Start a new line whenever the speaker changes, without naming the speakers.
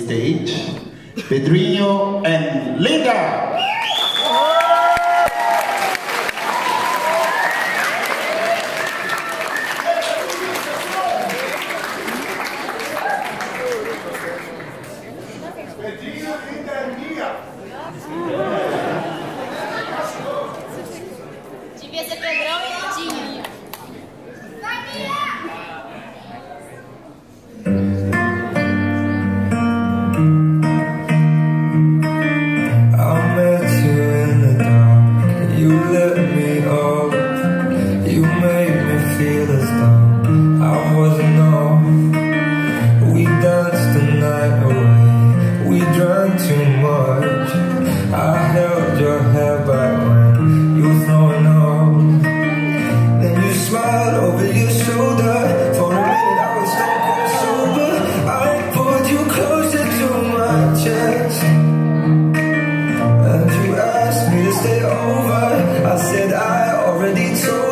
stage, Pedrinho and Linda.
Already